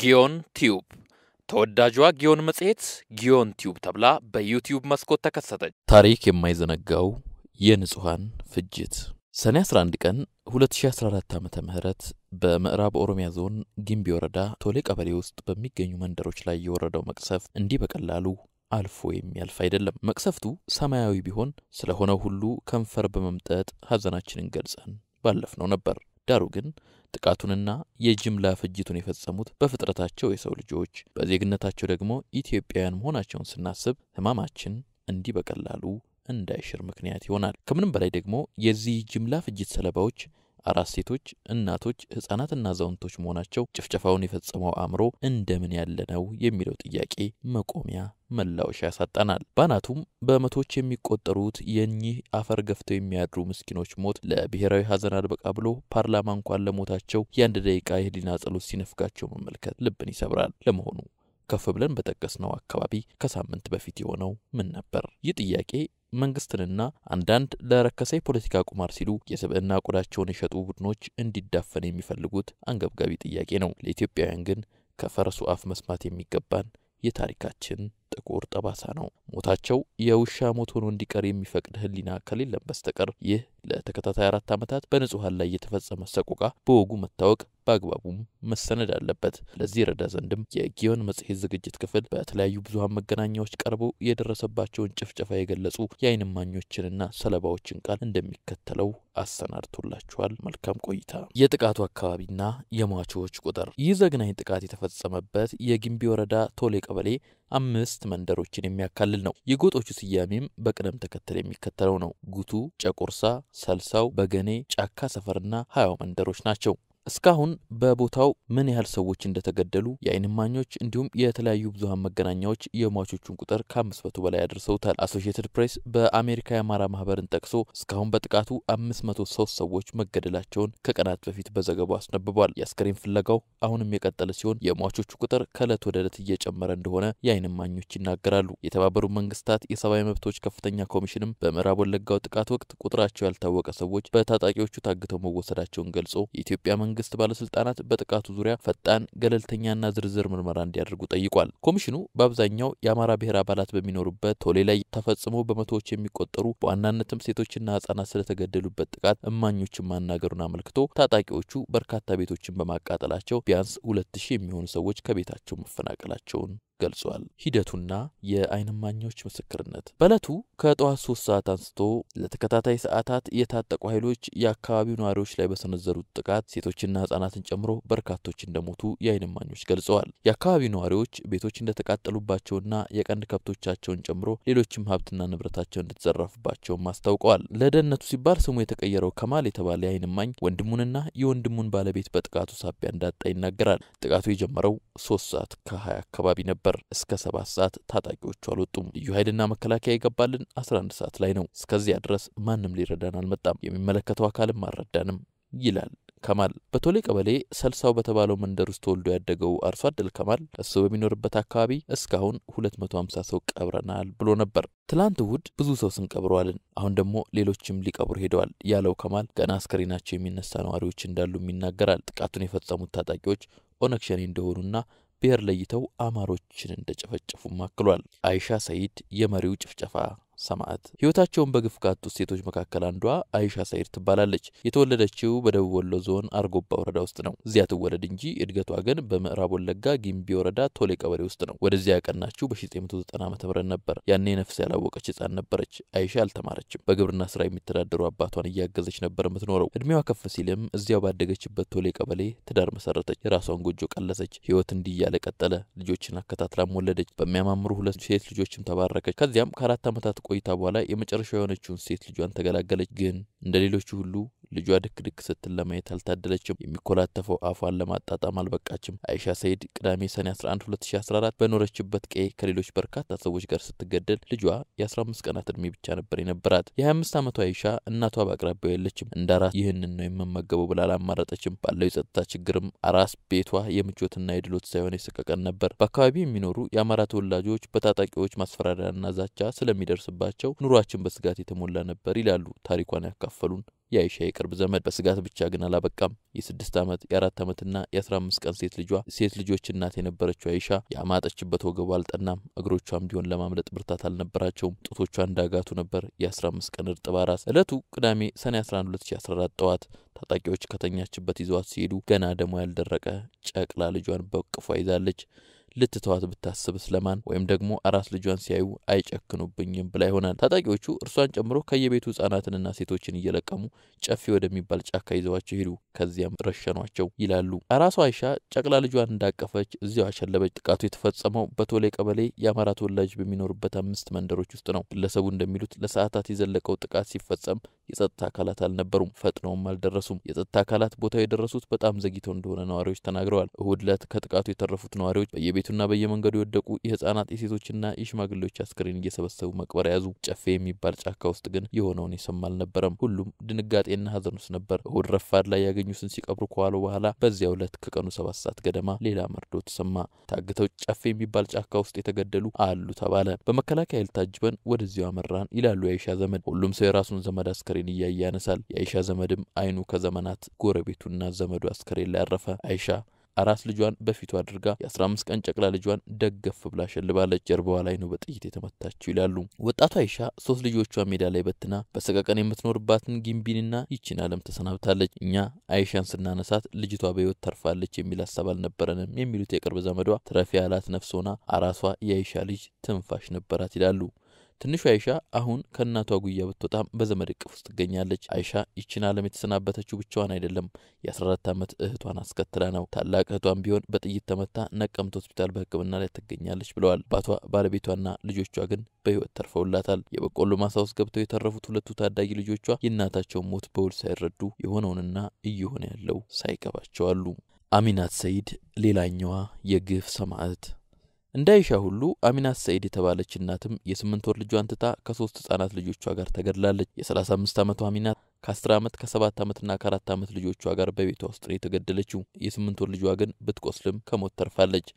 ጊዮን ቲዩብ ተወዳጇ ጊዮን መጽሔት ጊዮን ቲዩብ ተብላ በዩቲዩብ መስኮት ተከሰተች። ታሪክ የማይዘነጋው የንጹሐን ፍጅት ሰኔ 11 ቀን 2014 ዓ ም በምዕራብ ኦሮሚያ ዞን ጊምቢ ወረዳ ቶሌ ቀበሌ ውስጥ በሚገኙ መንደሮች ላይ የወረደው መቅሰፍት እንዲህ በቀላሉ አልፎ የሚያልፍ አይደለም። መቅሰፍቱ ሰማያዊ ቢሆን ስለሆነው ሁሉ ከንፈር በመምጠጥ ሐዘናችንን ገልጸን ባለፍነው ነበር። ዳሩ ግን ጥቃቱንና የጅምላ ፍጅቱን የፈጸሙት በፍጥረታቸው የሰው ልጆች በዜግነታቸው ደግሞ ኢትዮጵያውያን መሆናቸውን ስናስብ ሕማማችን እንዲህ በቀላሉ እንዳይሽር ምክንያት ይሆናል። ከምንም በላይ ደግሞ የዚህ ጅምላ ፍጅት ሰለባዎች አራት ሴቶች፣ እናቶች፣ ሕፃናትና አዛውንቶች መሆናቸው ጭፍጨፋውን የፈጸመው አእምሮ እንደምን ያለ ነው የሚለው ጥያቄ መቆሚያ መላወሻ ያሳጣናል። ባናቱም በመቶዎች የሚቆጠሩት የእኚህ አፈር ገፍተው የሚያድሩ ምስኪኖች ሞት ለብሔራዊ ሐዘን አልበቃ ብሎ ፓርላማ እንኳን ለሞታቸው የአንድ ደቂቃ የህሊና ጸሎት ሲነፍጋቸው መመልከት ልብን ይሰብራል። ለመሆኑ ከፍ ብለን በጠቀስነው አካባቢ ከሳምንት በፊት የሆነው ምን ነበር? ይህ ጥያቄ መንግስትንና አንዳንድ ለረከሰ የፖለቲካ ቁማር ሲሉ የስብዕና ቆዳቸውን የሸጡ ቡድኖች እንዲዳፈን የሚፈልጉት አንገብጋቢ ጥያቄ ነው። ለኢትዮጵያውያን ግን ከፈረሱ አፍ መስማት የሚገባን የታሪካችን ጥቁር ጠባሳ ነው። ሞታቸው የውሻ ሞት ሆኖ እንዲቀር የሚፈቅድ ሕሊና ከሌለም በስተቀር ይህ ለተከታታይ አራት ዓመታት በንጹሐን ላይ የተፈጸመ ሰቆቃ በወጉ መታወቅ በአግባቡም መሰነድ አለበት። ለዚህ ረዳ ዘንድም የጊዮን መጽሔት ዝግጅት ክፍል በተለያዩ ብዙሀን መገናኛዎች ቀርበው የደረሰባቸውን ጭፍጨፋ የገለጹ የዓይን እማኞችንና ሰለባዎችን ቃል እንደሚከተለው አሰናድቶላችኋል። መልካም ቆይታ። የጥቃቱ አካባቢና የሟቾች ቁጥር ይህ ዘግናኝ ጥቃት የተፈጸመበት የጊምቢ ወረዳ ቶሌ ቀበሌ አምስት መንደሮችን የሚያካልል ነው። የጎጦቹ ስያሜም በቅደም ተከተል የሚከተለው ነው። ጉቱ፣ ጨቁርሳ፣ ሰልሳው፣ በገኔ፣ ጫካ ሰፈርና ሀያው መንደሮች ናቸው። እስካሁን በቦታው ምን ያህል ሰዎች እንደተገደሉ የዓይን እማኞች እንዲሁም የተለያዩ ብዙሀን መገናኛዎች የሟቾቹን ቁጥር ከአምስት መቶ በላይ አድርሰውታል። አሶሺየትድ ፕሬስ በአሜሪካ የአማራ ማህበርን ጠቅሶ እስካሁን በጥቃቱ አምስት መቶ ሶስት ሰዎች መገደላቸውን ከቀናት በፊት በዘገባው አስነብቧል። የአስከሬን ፍለጋው አሁንም የቀጠለ ሲሆን የሟቾቹ ቁጥር ከዕለት ወደ ዕለት እየጨመረ እንደሆነ የዓይን እማኞች ይናገራሉ። የተባበሩት መንግስታት የሰብአዊ መብቶች ከፍተኛ ኮሚሽንም በምዕራብ ወለጋው ጥቃት ወቅት ቁጥራቸው ያልታወቀ ሰዎች በታጣቂዎቹ ታግተው መወሰዳቸውን ገልጾ የኢትዮጵያ መንግስት ባለስልጣናት በጥቃቱ ዙሪያ ፈጣን ገለልተኛና ዝርዝር ምርመራ እንዲያደርጉ ጠይቋል። ኮሚሽኑ በአብዛኛው የአማራ ብሔር አባላት በሚኖሩበት ቶሌ ላይ ተፈጽሞ በመቶዎች የሚቆጠሩ በዋናነትም ሴቶችና ህጻናት ስለተገደሉበት ጥቃት እማኞችን ማናገሩን አመልክቶ ታጣቂዎቹ በርካታ ቤቶችን በማቃጠላቸው ቢያንስ ሁለት ሺህ የሚሆኑ ሰዎች ከቤታቸው መፈናቀላቸውን ገልጿል። ሂደቱና የዓይን እማኞች ምስክርነት በዕለቱ ከጠዋት ሶስት ሰዓት አንስቶ ለተከታታይ ሰዓታት የታጠቁ ኃይሎች የአካባቢው ነዋሪዎች ላይ በሰነዘሩት ጥቃት ሴቶችና ህጻናትን ጨምሮ በርካቶች እንደሞቱ የዓይን እማኞች ገልጸዋል። የአካባቢው ነዋሪዎች ቤቶች እንደተቃጠሉባቸውና የቀንድ ከብቶቻቸውን ጨምሮ ሌሎችም ሀብትና ንብረታቸው እንደተዘረፉባቸውም አስታውቀዋል። ለደህንነቱ ሲባል ስሙ የተቀየረው ከማል የተባለ የዓይን እማኝ ወንድሙንና የወንድሙን ባለቤት በጥቃቱ ሳቢያ እንዳጣ ይናገራል። ጥቃቱ የጀመረው ሶስት ሰዓት ከሀያ አካባቢ ነበር። እስከ ሰባት ሰዓት ታጣቂዎቹ አልወጡም። ልዩ ኃይልና መከላከያ የገባልን አስራ አንድ ሰዓት ላይ ነው። እስከዚያ ድረስ ማንም ሊረዳን አልመጣም። የሚመለከተው አካልም አልረዳንም ይላል ከማል። በቶሌ ቀበሌ ሰልሳው በተባለው መንደር ውስጥ ተወልዶ ያደገው አርሶ አደል ከማል እሱ በሚኖርበት አካባቢ እስካሁን 250 ሰው ቀብረናል ብሎ ነበር። ትላንት እሁድ ብዙ ሰው ስንቀብረዋልን፣ አሁን ደግሞ ሌሎችም ሊቀብሩ ሄደዋል ያለው ከማል ገና አስከሬናቸው የሚነሳ ነዋሪዎች እንዳሉም ይናገራል። ጥቃቱን የፈጸሙት ታጣቂዎች ኦነግ ሸኔ እንደሆኑና ብሔር ለይተው አማሮችን እንደጨፈጨፉም አክሏል። አይሻ ሰይድ የመሪው ጭፍጨፋ ሰማዕት ሕይወታቸውን በግፍ ካጡት ሴቶች መካከል አንዷ አይሻ ሰይድ ትባላለች። የተወለደችው በደቡብ ወሎ ዞን አርጎባ ወረዳ ውስጥ ነው። እዚያ ትወለድ እንጂ እድገቷ ግን በምዕራብ ወለጋ ጊምቢ ወረዳ ቶሌ ቀበሌ ውስጥ ነው። ወደዚያ ያቀናችው በ1990 ዓ ም ነበር። ያኔ ነፍስ ያላወቀች ሕፃን ነበረች። አይሻ አልተማረችም። በግብርና ስራ የሚተዳደሩ አባቷን እያገዘች ነበር የምትኖረው። እድሜዋ ከፍ ሲልም እዚያው ባደገችበት ቶሌ ቀበሌ ትዳር መሰረተች። የራሷን ጎጆ ቀለሰች። ሕይወት እንዲህ እያለ ቀጠለ። ልጆችን አከታትላም ወለደች። በሚያማምሩ ሁለት ሴት ልጆችም ተባረከች። ከዚያም ከአራት ዓመታት ቆይታ በኋላ የመጨረሻ የሆነችውን ሴት ልጇን ተገላገለች። ግን እንደ ሌሎቹ ሁሉ ልጇ ድክ ድክ ስትል ለማየት አልታደለችም። የሚኮላተፈው አፏን ለማጣጣም አልበቃችም። አይሻ ሰይድ ቅዳሜ ሰኔ 11 2014 በኖረችበት ቀዬ ከሌሎች በርካታ ሰዎች ጋር ስትገደል ልጇ የ15 ቀናት እድሜ ብቻ ነበር የነበራት። የ25 ዓመቷ አይሻ እናቷ በአቅራቢያው የለችም። እንደ አራስ ይህንን ነው የምመገበው ብላ አላማረጠችም። ባለው የጸጥታ ችግርም አራስ ቤቷ የምቾትና የድሎት ሳይሆን የሰቀቀን ነበር። በአካባቢው የሚኖሩ የአማራ ተወላጆች በታጣቂዎች ማስፈራሪያና ዛቻ ስለሚደርስባቸው ኑሯችን በስጋት የተሞላ ነበር ይላሉ ታሪኳን ያካፈሉን የአይሻ የቅርብ ዘመድ። በስጋት ብቻ ግን አላበቃም። የስድስት ዓመት የአራት ዓመትና የአስራ አምስት ቀን ሴት ልጇ ሴት ልጆች እናት የነበረችው አይሻ ያማጠችበት ወገቡ አልጠናም። እግሮቿም ቢሆን ለማምለጥ ብርታት አልነበራቸውም። ጡቶቿ እንዳጋቱ ነበር። የአስራ አምስት ቀን እርጥብ አራስ። ዕለቱ ቅዳሜ ሰኔ 11 2014 ጠዋት ታጣቂዎች ከተኛችበት ይዘዋት ሲሄዱ ገና ደሞ ያልደረቀ ጨቅላ ልጇን በቅፏ ይዛለች። ልትተዋት ብታስብ ስለማን ወይም ደግሞ አራስ ልጇን ሲያዩ አይጨክኑብኝም ብላ ይሆናል። ታጣቂዎቹ እርሷን ጨምሮ ከየቤቱ ህጻናትንና ሴቶችን እየለቀሙ ጨፌ ወደሚባል ጫካ ይዘዋቸው ሄዱ። ከዚያም ረሸኗቸው ይላሉ። አራሷ አይሻ ጨቅላ ልጇን እንዳቀፈች እዚያው አሸለበች። ጥቃቱ የተፈጸመው በቶሌ ቀበሌ የአማራ ተወላጅ በሚኖሩበት አምስት መንደሮች ውስጥ ነው። ግለሰቡ እንደሚሉት ለሰዓታት የዘለቀው ጥቃት ሲፈጸም የጸጥታ አካላት አልነበሩም፣ ፈጥነውም አልደረሱም። የጸጥታ አካላት ቦታው የደረሱት በጣም ዘግይተው እንደሆነ ነዋሪዎች ተናግረዋል። እሁድ ዕለት ከጥቃቱ የተረፉት ነዋሪዎች በየቤቱና በየመንገዱ የወደቁ የህጻናት የሴቶችና የሽማግሌዎች አስክሬን እየሰበሰቡ መቅበር ያዙ። ጨፌ የሚባል ጫካ ውስጥ ግን የሆነውን የሰማ አልነበረም። ሁሉም ድንጋጤና ሀዘን ውስጥ ነበር። እሁድ ረፋድ ላይ ያገኙትን ሲቀብሩ ከዋሉ በኋላ በዚያው ዕለት ከቀኑ ሰባት ሰዓት ገደማ ሌላ መርዶ ተሰማ። ታግተው ጨፌ የሚባል ጫካ ውስጥ የተገደሉ አሉ ተባለ። በመከላከያ ኃይል ታጅበን ወደዚያው አመራን ይላሉ የአይሻ ዘመድ። ሁሉም ሰው የራሱን ዘመድ አስከሬን እያየ ያነሳል። የአይሻ ዘመድም አይኑ ከዘመናት ጎረቤቱና ዘመዱ አስከሬን ላይ ያረፈ። አይሻ አራስ ልጇን በፊቱ አድርጋ የአስራ አምስት ቀን ጨቅላ ልጇን ደገፍ ብላ ሸልባለች። ጀርባዋ ላይ ነው በጥይት የተመታችው ይላሉ። ወጣቷ አይሻ ሶስት ልጆቿ ሜዳ ላይ በትና በሰቀቀን የምትኖርባትን ጊምቢንና ይችን ዓለም ተሰናብታለች። እኛ አይሻን ስናነሳት ልጅቷ በሕይወት ተርፋለች የሚል ሀሳብ አልነበረንም የሚሉት የቅርብ ዘመዷ ትረፊ ያላት ነፍስ ሆና አራሷ የአይሻ ልጅ ትንፋሽ ነበራት ይላሉ። ትንሹ አይሻ አሁን ከእናቷ ጉያ ብትወጣም በዘመድ እቅፍ ውስጥ ትገኛለች። አይሻ ይችን ዓለም የተሰናበተችው ብቻዋን አይደለም፣ የ14 ዓመት እህቷን አስከትላ ነው። ታላቅ እህቷን ቢሆን በጥይት ተመታ ነቀምት ሆስፒታል በሕክምና ላይ ትገኛለች ብለዋል። አባቷ ባለቤቷና ልጆቿ ግን በሕይወት ተርፈውላታል። የበቆሎ ማሳ ውስጥ ገብተው የተረፉት ሁለቱ ታዳጊ ልጆቿ የእናታቸውን ሞት በውል ሳይረዱ የሆነውንና እየሆነ ያለው ሳይገባቸው አሉ። አሚናት ሰይድ ሌላኛዋ የግፍ ሰማዕት እንደ አይሻ ሁሉ አሚናት ሰኢድ የተባለች እናትም የስምንት ወር ልጇን ትታ ከሶስት ህጻናት ልጆቿ ጋር ተገድላለች። የሰላሳ አምስት ዓመቷ አሚናት ከአስር ዓመት ከሰባት ዓመትና ከአራት ዓመት ልጆቿ ጋር በቤቷ ውስጥ ነው የተገደለችው። የስምንት ወር ልጇ ግን ብትቆስልም ከሞት ተርፋለች።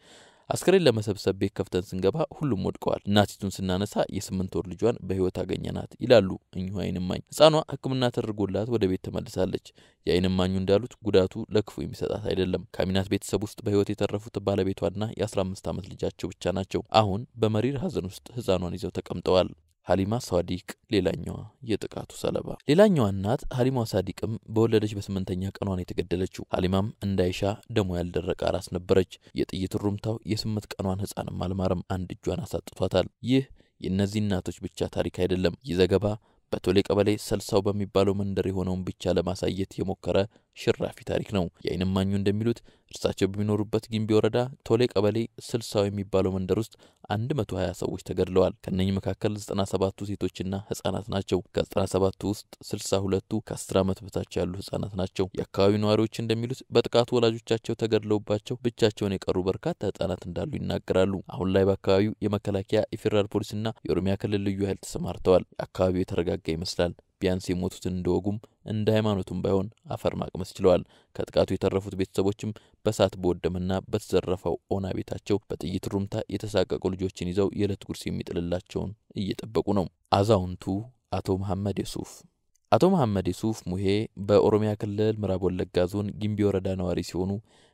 አስከሬን ለመሰብሰብ ቤት ከፍተን ስንገባ ሁሉም ወድቀዋል። እናቲቱን ስናነሳ የስምንት ወር ልጇን በህይወት አገኘናት ይላሉ እኚሁ አይን እማኝ። ህጻኗ ሕክምና ተደርጎላት ወደ ቤት ተመልሳለች። የአይን እማኙ እንዳሉት ጉዳቱ ለክፉ የሚሰጣት አይደለም። ከአሚናት ቤተሰብ ውስጥ በህይወት የተረፉት ባለቤቷና የአስራ አምስት ዓመት ልጃቸው ብቻ ናቸው። አሁን በመሪር ሀዘን ውስጥ ህፃኗን ይዘው ተቀምጠዋል። ሀሊማ ሳዲቅ ሌላኛዋ የጥቃቱ ሰለባ። ሌላኛዋ እናት ሀሊማ ሳዲቅም በወለደች በስምንተኛ ቀኗን የተገደለችው። ሀሊማም እንደ አይሻ ደሞ ያልደረቀ አራስ ነበረች። የጥይት ሩምታው የስምንት ቀኗን ህፃንም አልማረም፣ አንድ እጇን አሳጥቷታል። ይህ የእነዚህ እናቶች ብቻ ታሪክ አይደለም። ይህ ዘገባ በቶሌ ቀበሌ ሰልሳው በሚባለው መንደር የሆነውን ብቻ ለማሳየት የሞከረ ሽራፊ ታሪክ ነው። የአይን እማኙ እንደሚሉት እርሳቸው በሚኖሩበት ጊምቢ ወረዳ ቶሌ ቀበሌ ስልሳው የሚባለው መንደር ውስጥ አንድ መቶ ሀያ ሰዎች ተገድለዋል። ከእነኝህ መካከል ዘጠና ሰባቱ ሴቶችና ህጻናት ናቸው። ከዘጠና ሰባቱ ውስጥ ስልሳ ሁለቱ ከአስር ዓመት በታች ያሉ ህጻናት ናቸው። የአካባቢው ነዋሪዎች እንደሚሉት በጥቃቱ ወላጆቻቸው ተገድለውባቸው ብቻቸውን የቀሩ በርካታ ህጻናት እንዳሉ ይናገራሉ። አሁን ላይ በአካባቢው የመከላከያ የፌዴራል ፖሊስና የኦሮሚያ ክልል ልዩ ኃይል ተሰማርተዋል። አካባቢው የተረጋጋ ይመስላል። ቢያንስ የሞቱትን እንደ ወጉም እንደ ሃይማኖቱም ባይሆን አፈር ማቅመስ ችለዋል። ከጥቃቱ የተረፉት ቤተሰቦችም በሳት በወደመና በተዘረፈው ኦና ቤታቸው በጥይት ሩምታ የተሳቀቁ ልጆችን ይዘው የዕለት ጉርስ የሚጥልላቸውን እየጠበቁ ነው። አዛውንቱ አቶ መሐመድ የሱፍ አቶ መሐመድ የሱፍ ሙሄ በኦሮሚያ ክልል ምዕራብ ወለጋ ዞን ጊምቢ ወረዳ ነዋሪ ሲሆኑ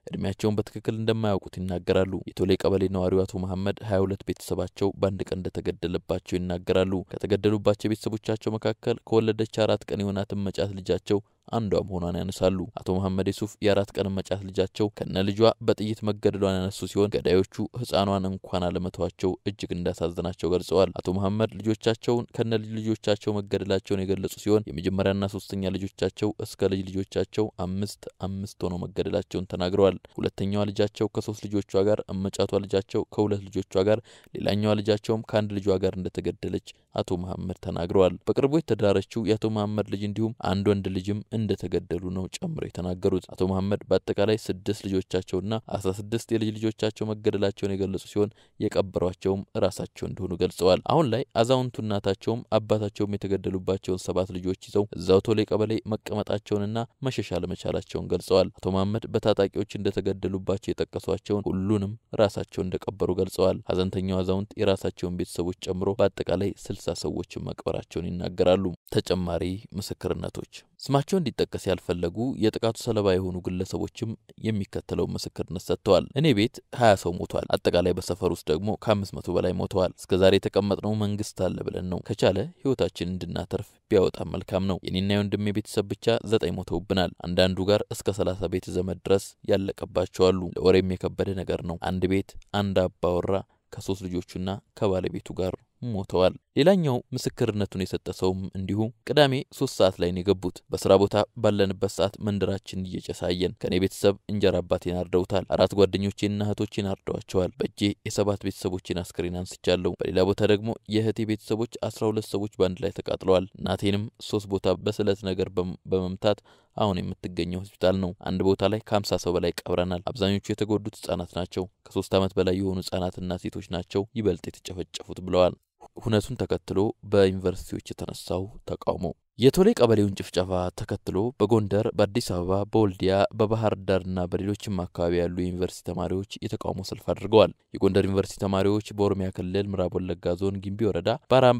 እድሜያቸውን በትክክል እንደማያውቁት ይናገራሉ። የቶሌ ቀበሌ ነዋሪው አቶ መሐመድ ሀያ ሁለት ቤተሰባቸው በአንድ ቀን እንደተገደለባቸው ይናገራሉ። ከተገደሉባቸው ቤተሰቦቻቸው መካከል ከወለደች አራት ቀን የሆናትን መጫት ልጃቸው አንዷ መሆኗን ያነሳሉ። አቶ መሐመድ የሱፍ የአራት ቀን መጫት ልጃቸው ከነ ልጇ በጥይት መገደሏን ያነሱ ሲሆን ገዳዮቹ ሕፃኗን እንኳን አለመተዋቸው እጅግ እንዳሳዘናቸው ገልጸዋል። አቶ መሐመድ ልጆቻቸውን ከነ ልጅ ልጆቻቸው መገደላቸውን የገለጹ ሲሆን የመጀመሪያና ሶስተኛ ልጆቻቸው እስከ ልጅ ልጆቻቸው አምስት አምስት ሆነው መገደላቸውን ተናግረዋል። ሁለተኛዋ ልጃቸው ከሶስት ልጆቿ ጋር፣ እመጫቷ ልጃቸው ከሁለት ልጆቿ ጋር፣ ሌላኛዋ ልጃቸውም ከአንድ ልጇ ጋር እንደተገደለች አቶ መሐመድ ተናግረዋል። በቅርቡ የተዳረችው የአቶ መሐመድ ልጅ እንዲሁም አንድ ወንድ ልጅም እንደተገደሉ ነው ጨምሮ የተናገሩት። አቶ መሐመድ በአጠቃላይ ስድስት ልጆቻቸውና አስራ ስድስት የልጅ ልጆቻቸው መገደላቸውን የገለጹ ሲሆን የቀበሯቸውም ራሳቸው እንደሆኑ ገልጸዋል። አሁን ላይ አዛውንቱ እናታቸውም አባታቸውም የተገደሉባቸውን ሰባት ልጆች ይዘው እዛው ቶሌ ቀበሌ መቀመጣቸውንና መሸሽ አለመቻላቸውን ገልጸዋል። አቶ መሐመድ በታጣቂዎች እንደተገደሉባቸው የጠቀሷቸውን ሁሉንም ራሳቸው እንደቀበሩ ገልጸዋል። ሀዘንተኛው አዛውንት የራሳቸውን ቤተሰቦች ጨምሮ በአጠቃላይ ስልሳ ስልሳ ሰዎችን መቅበራቸውን ይናገራሉ። ተጨማሪ ምስክርነቶች ስማቸው እንዲጠቀስ ያልፈለጉ የጥቃቱ ሰለባ የሆኑ ግለሰቦችም የሚከተለውን ምስክርነት ሰጥተዋል። እኔ ቤት ሀያ ሰው ሞቷል። አጠቃላይ በሰፈር ውስጥ ደግሞ ከአምስት መቶ በላይ ሞተዋል። እስከዛሬ የተቀመጥነው መንግስት አለ ብለን ነው። ከቻለ ህይወታችን እንድናተርፍ ቢያወጣም መልካም ነው። የኔና የወንድሜ ቤተሰብ ብቻ ዘጠኝ ሞተውብናል። አንዳንዱ ጋር እስከ ሰላሳ ቤተ ዘመድ ድረስ ያለቀባቸው ለወሬም የከበደ ነገር ነው። አንድ ቤት አንድ አባወራ ከሶስት ልጆቹና ከባለቤቱ ጋር ሞተዋል። ሌላኛው ምስክርነቱን የሰጠ ሰውም እንዲሁ ቅዳሜ ሶስት ሰዓት ላይ ነው የገቡት። በስራ ቦታ ባለንበት ሰዓት መንደራችን እየጨሳየን ከእኔ ቤተሰብ እንጀራ አባቴን አርደውታል። አራት ጓደኞቼንና እህቶቼን አርደዋቸዋል። በእጄ የሰባት ቤተሰቦቼን አስክሬን አንስቻለሁ። በሌላ ቦታ ደግሞ የእህቴ ቤተሰቦች አስራ ሁለት ሰዎች በአንድ ላይ ተቃጥለዋል። እናቴንም ሶስት ቦታ በስለት ነገር በመምታት አሁን የምትገኘው ሆስፒታል ነው። አንድ ቦታ ላይ ከሀምሳ ሰው በላይ ቀብረናል። አብዛኞቹ የተጎዱት ህጻናት ናቸው። ከሶስት ዓመት በላይ የሆኑ ህጻናትና ሴቶች ናቸው ይበልጥ የተጨፈጨፉት ብለዋል። ሁነቱን ተከትሎ በዩኒቨርሲቲዎች የተነሳው ተቃውሞ የቶሌ ቀበሌውን ጭፍጨፋ ተከትሎ በጎንደር፣ በአዲስ አበባ፣ በወልዲያ፣ በባህር ዳርና በሌሎችም አካባቢ ያሉ የዩኒቨርሲቲ ተማሪዎች የተቃውሞ ሰልፍ አድርገዋል። የጎንደር ዩኒቨርሲቲ ተማሪዎች በኦሮሚያ ክልል ምዕራብ ወለጋ ዞን ጊምቢ ወረዳ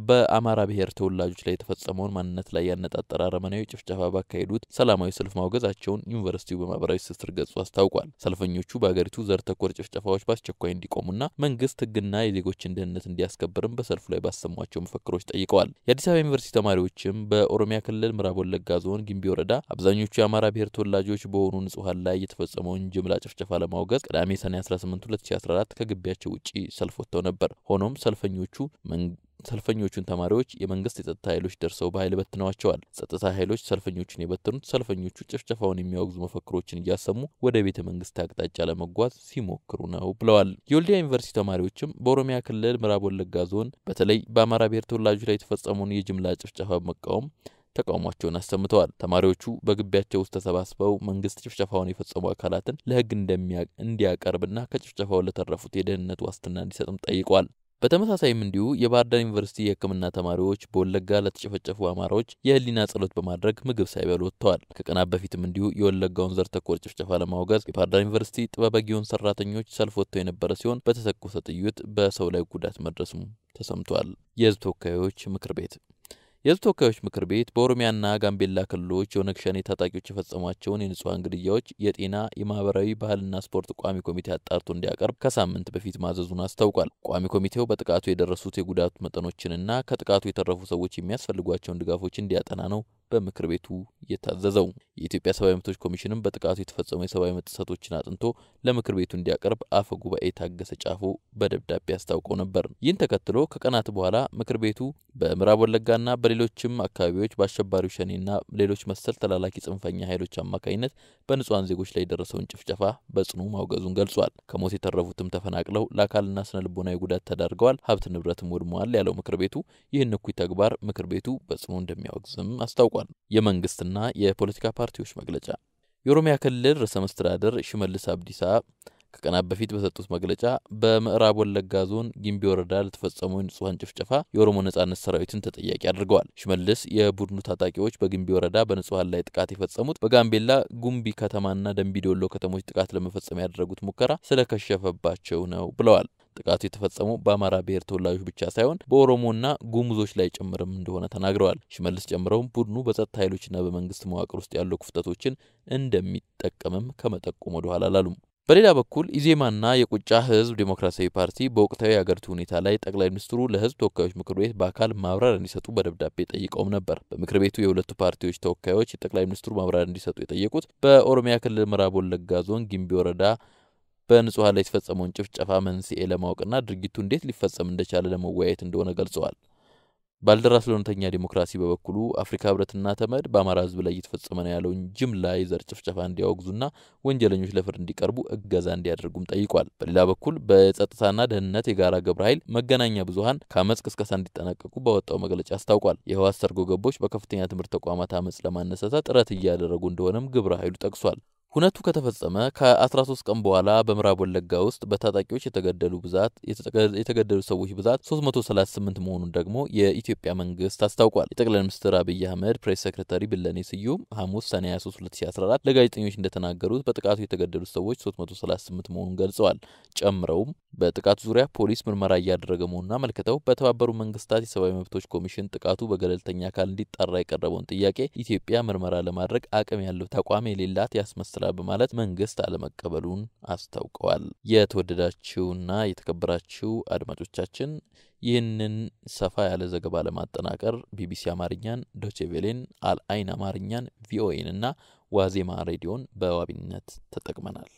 በአማራ ብሔር ተወላጆች ላይ የተፈጸመውን ማንነት ላይ ያነጣጠረ አረመናዊ ጭፍጨፋ ባካሄዱት ሰላማዊ ሰልፍ ማውገዛቸውን ዩኒቨርሲቲው በማህበራዊ ትስስር ገጹ አስታውቋል። ሰልፈኞቹ በአገሪቱ ዘር ተኮር ጭፍጨፋዎች በአስቸኳይ እንዲቆሙና መንግስት ህግና የዜጎችን ደህንነት እንዲያስከብርም በሰልፉ ላይ ባሰሟቸው መፈክሮች ጠይቀዋል። የአዲስ አበባ ዩኒቨርሲቲ ተማሪዎችም በኦሮሚያ ክልል ምዕራብ ወለጋ ዞን ጊምቢ ወረዳ አብዛኞቹ የአማራ ብሔር ተወላጆች በሆኑ ንጹሐን ላይ የተፈጸመውን ጅምላ ጭፍጨፋ ለማውገዝ ቅዳሜ ሰኔ 18 2014 ከግቢያቸው ውጭ ሰልፍ ወጥተው ነበር። ሆኖም ሰልፈኞቹ ሰልፈኞቹን ተማሪዎች የመንግስት የጸጥታ ኃይሎች ደርሰው በኃይል በትነዋቸዋል። ጸጥታ ኃይሎች ሰልፈኞቹን የበተኑት ሰልፈኞቹ ጭፍጨፋውን የሚያወግዙ መፈክሮችን እያሰሙ ወደ ቤተ መንግስት አቅጣጫ ለመጓዝ ሲሞክሩ ነው ብለዋል። የወልዲያ ዩኒቨርሲቲ ተማሪዎችም በኦሮሚያ ክልል ምዕራብ ወለጋ ዞን በተለይ በአማራ ብሔር ተወላጆች ላይ የተፈጸመውን የጅምላ ጭፍጨፋ በመቃወም ተቃውሟቸውን አሰምተዋል። ተማሪዎቹ በግቢያቸው ውስጥ ተሰባስበው መንግስት ጭፍጨፋውን የፈጸሙ አካላትን ለህግ እንዲያቀርብና ከጭፍጨፋው ለተረፉት የደህንነት ዋስትና እንዲሰጥም ጠይቋል። በተመሳሳይም እንዲሁ የባህር ዳር ዩኒቨርሲቲ የሕክምና ተማሪዎች በወለጋ ለተጨፈጨፉ አማራዎች የህሊና ጸሎት በማድረግ ምግብ ሳይበሉ ወጥተዋል። ከቀናት በፊትም እንዲሁ የወለጋውን ዘር ተኮር ጭፍጨፋ ለማውገዝ የባህር ዳር ዩኒቨርሲቲ ጥበበ ጊዮን ሰራተኞች ሰልፍ ወጥተው የነበረ ሲሆን በተተኮሰ ጥይት በሰው ላይ ጉዳት መድረሱም ተሰምቷል። የህዝብ ተወካዮች ምክር ቤት የህዝብ ተወካዮች ምክር ቤት በኦሮሚያና ጋምቤላ ክልሎች የኦነግ ሸኔ ታጣቂዎች የፈጸሟቸውን የንጹሐን ግድያዎች የጤና የማህበራዊ ባህልና ስፖርት ቋሚ ኮሚቴ አጣርቶ እንዲያቀርብ ከሳምንት በፊት ማዘዙን አስታውቋል። ቋሚ ኮሚቴው በጥቃቱ የደረሱት የጉዳት መጠኖችንና ከጥቃቱ የተረፉ ሰዎች የሚያስፈልጓቸውን ድጋፎች እንዲያጠና ነው በምክር ቤቱ የታዘዘው። የኢትዮጵያ ሰብአዊ መብቶች ኮሚሽንም በጥቃቱ የተፈጸሙ የሰብአዊ መብት ጥሰቶችን አጥንቶ ለምክር ቤቱ እንዲያቀርብ አፈ ጉባኤ ታገሰ ጫፎ በደብዳቤ አስታውቀው ነበር። ይህን ተከትሎ ከቀናት በኋላ ምክር ቤቱ በምዕራብ ወለጋና በሌሎችም አካባቢዎች በአሸባሪው ሸኔና ሌሎች መሰል ተላላኪ ጽንፈኛ ኃይሎች አማካኝነት በንጹሐን ዜጎች ላይ የደረሰውን ጭፍጨፋ በጽኑ ማውገዙን ገልጿል። ከሞት የተረፉትም ተፈናቅለው ለአካልና ስነ ልቦናዊ ጉዳት ተዳርገዋል፣ ሀብት ንብረትም ወድመዋል ያለው ምክር ቤቱ ይህን እኩይ ተግባር ምክር ቤቱ በጽኑ እንደሚያወግዝም አስታውቋል። የመንግስትና የፖለቲካ ፓርቲዎች መግለጫ የኦሮሚያ ክልል ርዕሰ መስተዳደር ሽመልስ አብዲሳ ከቀናት በፊት በሰጡት መግለጫ በምዕራብ ወለጋ ዞን ጊምቢ ወረዳ ለተፈጸመው የንጹሐን ጭፍጨፋ የኦሮሞ ነጻነት ሰራዊትን ተጠያቂ አድርገዋል። ሽመልስ የቡድኑ ታጣቂዎች በጊምቢ ወረዳ በንጹሐን ላይ ጥቃት የፈጸሙት በጋምቤላ ጉምቢ ከተማና ደንቢዶሎ ከተሞች ጥቃት ለመፈጸም ያደረጉት ሙከራ ስለከሸፈባቸው ነው ብለዋል። ጥቃቱ የተፈጸመው በአማራ ብሔር ተወላጆች ብቻ ሳይሆን በኦሮሞና ጉሙዞች ላይ ጭምርም እንደሆነ ተናግረዋል። ሽመልስ ጨምረውም ቡድኑ በጸጥታ ኃይሎችና በመንግስት መዋቅር ውስጥ ያሉ ክፍተቶችን እንደሚጠቀምም ከመጠቆም ወደኋላ አላሉም። በሌላ በኩል ኢዜማና የቁጫ ህዝብ ዴሞክራሲያዊ ፓርቲ በወቅታዊ የአገሪቱ ሁኔታ ላይ ጠቅላይ ሚኒስትሩ ለህዝብ ተወካዮች ምክር ቤት በአካል ማብራሪያ እንዲሰጡ በደብዳቤ ጠይቀውም ነበር። በምክር ቤቱ የሁለቱ ፓርቲዎች ተወካዮች የጠቅላይ ሚኒስትሩ ማብራሪያ እንዲሰጡ የጠየቁት በኦሮሚያ ክልል ምዕራብ ወለጋ ዞን ጊምቢ ወረዳ በንጹሐን ላይ የተፈጸመውን ጭፍጨፋ መንስኤ ለማወቅና ድርጊቱ እንዴት ሊፈጸም እንደቻለ ለመወያየት እንደሆነ ገልጸዋል። ባልደራስ ለእውነተኛ ዲሞክራሲ በበኩሉ አፍሪካ ህብረትና ተመድ በአማራ ህዝብ ላይ እየተፈጸመ ነው ያለውን ጅምላ የዘር ጭፍጨፋ እንዲያወግዙና ወንጀለኞች ለፍርድ እንዲቀርቡ እገዛ እንዲያደርጉም ጠይቋል። በሌላ በኩል በጸጥታና ደህንነት የጋራ ግብረ ኃይል መገናኛ ብዙኃን ከአመፅ ቅስቀሳ እንዲጠነቀቁ ባወጣው መግለጫ አስታውቋል። የህወሓት ሰርጎ ገቦች በከፍተኛ ትምህርት ተቋማት አመፅ ለማነሳሳት ጥረት እያደረጉ እንደሆነም ግብረ ኃይሉ ጠቅሷል። ሁነቱ ከተፈጸመ ከ13 ቀን በኋላ በምዕራብ ወለጋ ውስጥ በታጣቂዎች የተገደሉ ብዛት የተገደሉ ሰዎች ብዛት 338 መሆኑን ደግሞ የኢትዮጵያ መንግስት አስታውቋል። የጠቅላይ ሚኒስትር አብይ አህመድ ፕሬስ ሴክሬታሪ ቢልለኔ ስዩም ሐሙስ ሰኔ 23 2014 ለጋዜጠኞች እንደተናገሩት በጥቃቱ የተገደሉት ሰዎች 338 መሆኑን ገልጸዋል። ጨምረውም በጥቃቱ ዙሪያ ፖሊስ ምርመራ እያደረገ መሆኑን አመልክተው በተባበሩ መንግስታት የሰብአዊ መብቶች ኮሚሽን ጥቃቱ በገለልተኛ አካል እንዲጣራ የቀረበውን ጥያቄ ኢትዮጵያ ምርመራ ለማድረግ አቅም ያለው ተቋም የሌላት ያስመስላል በማለት መንግስት አለመቀበሉን አስታውቀዋል። የተወደዳችሁና የተከበራችሁ አድማጮቻችን ይህንን ሰፋ ያለ ዘገባ ለማጠናቀር ቢቢሲ አማርኛን፣ ዶቼቬሌን፣ አልአይን አማርኛን፣ ቪኦኤን እና ዋዜማ ሬዲዮን በዋቢነት ተጠቅመናል።